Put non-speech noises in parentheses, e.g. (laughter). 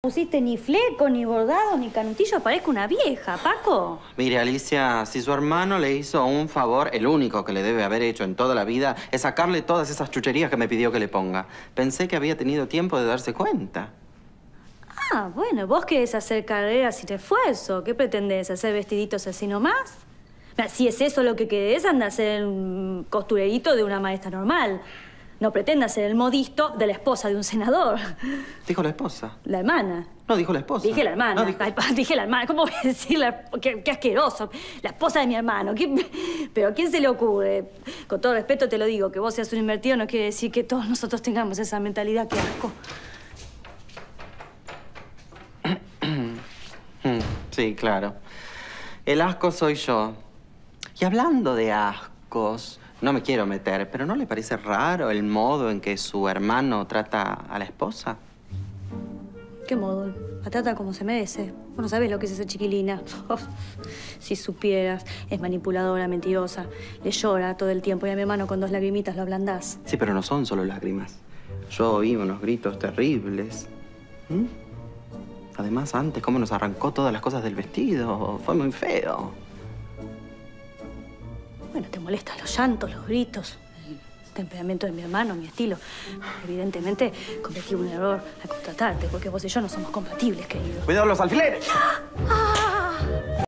pusiste ni fleco, ni bordado, ni canutillo, parezco una vieja, Paco. Mire, Alicia, si su hermano le hizo un favor, el único que le debe haber hecho en toda la vida, es sacarle todas esas chucherías que me pidió que le ponga. Pensé que había tenido tiempo de darse cuenta. Ah, bueno, vos querés hacer carrera sin esfuerzo. ¿Qué pretendés? ¿Hacer vestiditos así nomás? Si es eso lo que querés, anda a ser un costurerito de una maestra normal. No pretenda ser el modisto de la esposa de un senador. Dijo la esposa. La hermana. No, dijo la esposa. Dije la hermana. No, dijo- Ay, dije la hermana. ¿Cómo voy a decir la- qué, qué asqueroso? La esposa de mi hermano. ¿Qué- Pero ¿a quién se le ocurre? Con todo respeto te lo digo, que vos seas un invertido no quiere decir que todos nosotros tengamos esa mentalidad. ¡Qué asco! Mm, Sí, claro. El asco soy yo. Y hablando de no me quiero meter, pero ¿no le parece raro el modo en que su hermano trata a la esposa? ¿Qué modo? La trata como se merece. Vos no sabés lo que es esa chiquilina. (laughs) si supieras, es manipuladora, mentirosa. Le llora todo el tiempo y a mi hermano con dos lagrimitas lo ablandás. Sí, pero no son solo lágrimas. Yo oí unos gritos terribles. ¿Mm? Además, antes, cómo nos arrancó todas las cosas del vestido. Fue muy feo. Bueno, te molestan los llantos, los gritos, el temperamento de mi hermano, mi estilo. Evidentemente, cometí un error al contratarte, porque vos y yo no somos compatibles, querido. ¡Cuidado los alfileres! ¡Ah!